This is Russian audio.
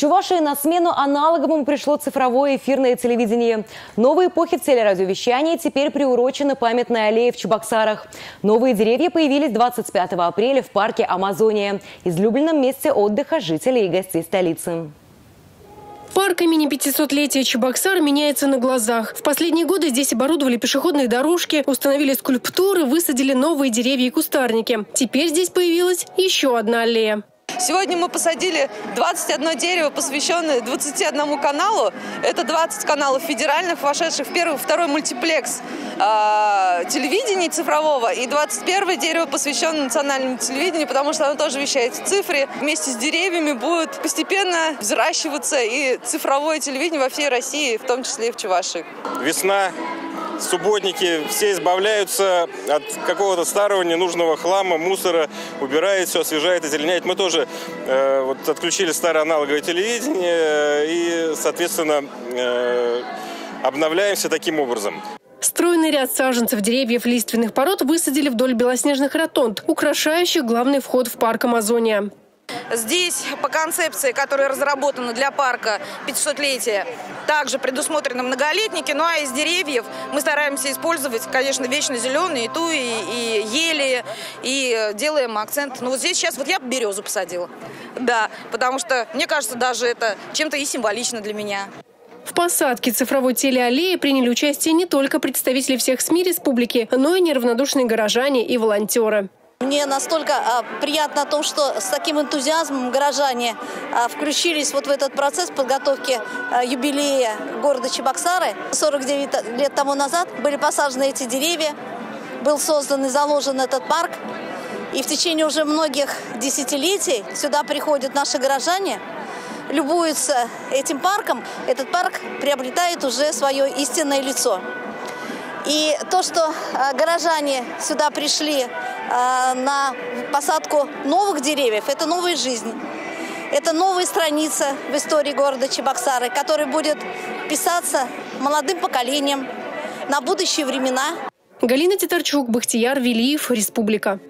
Чувашии на смену аналоговому пришло цифровое эфирное телевидение. Новые эпохи в телерадиовещании теперь приурочены памятной аллее в Чебоксарах. Новые деревья появились 25 апреля в парке Амазония, излюбленном месте отдыха жителей и гостей столицы. Парк имени 500-летия Чебоксар меняется на глазах. В последние годы здесь оборудовали пешеходные дорожки, установили скульптуры, высадили новые деревья и кустарники. Теперь здесь появилась еще одна аллея. Сегодня мы посадили 21 дерево, посвященное 21 каналу. Это 20 каналов федеральных, вошедших в первый, второй мультиплекс э, телевидения цифрового. И 21 дерево посвященное национальному телевидению, потому что оно тоже вещает в цифре. Вместе с деревьями будет постепенно взращиваться и цифровое телевидение во всей России, в том числе и в Чувашии. Весна, субботники, все избавляются от какого-то старого ненужного хлама, мусора, убирает все, освежает, озеленяет. Мы тоже э, вот, отключили старое аналоговое телевидение э, и, соответственно, э, обновляемся таким образом. Стройный ряд саженцев деревьев лиственных пород высадили вдоль белоснежных ротонд, украшающих главный вход в парк Амазония. Здесь по концепции, которая разработана для парка 500-летия, также предусмотрены многолетники, ну а из деревьев мы стараемся использовать, конечно, вечно зеленые, и туи, и ели, и делаем акцент. Ну вот здесь сейчас вот я березу посадила, да, потому что мне кажется, даже это чем-то и символично для меня. В посадке цифровой телеаллеи приняли участие не только представители всех СМИ республики, но и неравнодушные горожане и волонтеры. Мне настолько а, приятно о том, что с таким энтузиазмом горожане а, включились вот в этот процесс подготовки а, юбилея города Чебоксары. 49 лет тому назад были посажены эти деревья, был создан и заложен этот парк. И в течение уже многих десятилетий сюда приходят наши горожане, любуются этим парком. Этот парк приобретает уже свое истинное лицо. И то, что горожане сюда пришли на посадку новых деревьев, это новая жизнь. Это новая страница в истории города Чебоксары, которая будет писаться молодым поколением на будущие времена. Галина Титарчук, Бахтияр Велиев, Республика.